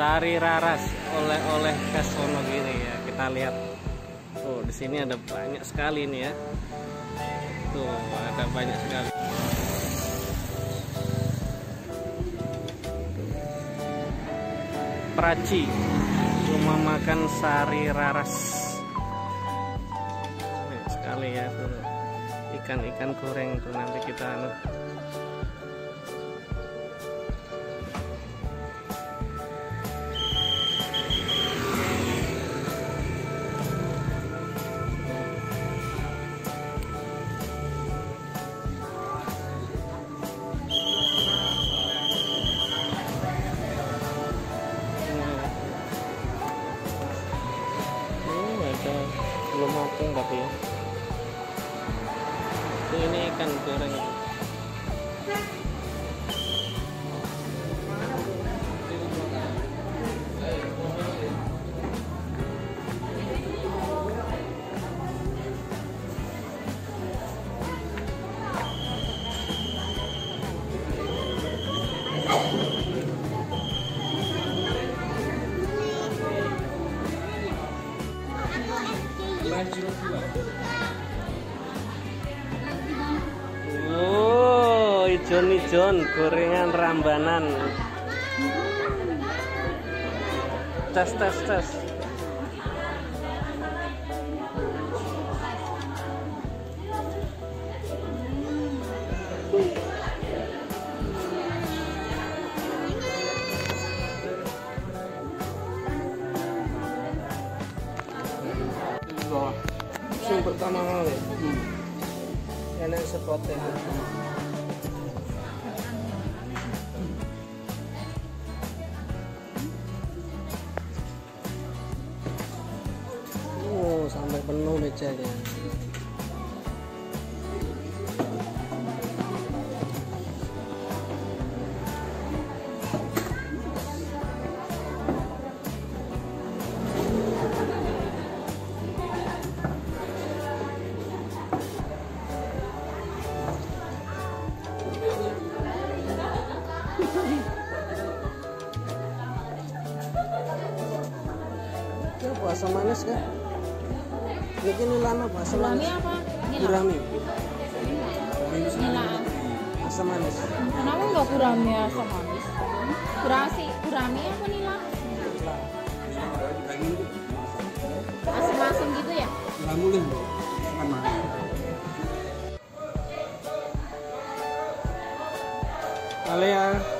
Sari Raras oleh-oleh khas ya. Kita lihat. Oh, di sini ada banyak sekali nih ya. Tuh, ada banyak sekali. Praci rumah makan Sari Raras. Banyak sekali ya tuh. Ikan-ikan goreng tuh nanti kita belum matang tapi ya. Ini ikan goreng. Oh, ijon-ijon gorengan rambanan. Tes tes tes. Sing pertama kali. Enak spotnya. Oh, sampai penuh mejanya. ya puasa manis kan? Jadi ini lama puasa manis. apa? gurami asam manis. Kenapa enggak gurami asam manis. Kurasi gurami apa nila asam-asam gitu ya? Gurami boleh. Kalian.